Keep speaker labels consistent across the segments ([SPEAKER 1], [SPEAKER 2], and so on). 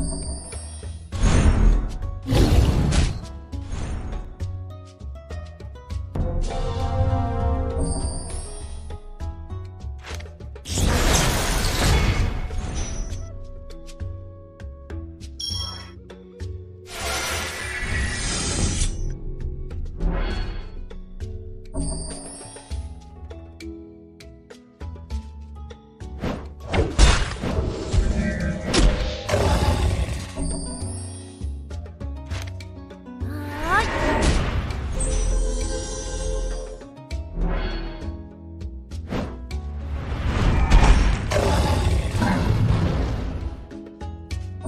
[SPEAKER 1] Okay.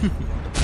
[SPEAKER 1] フフ。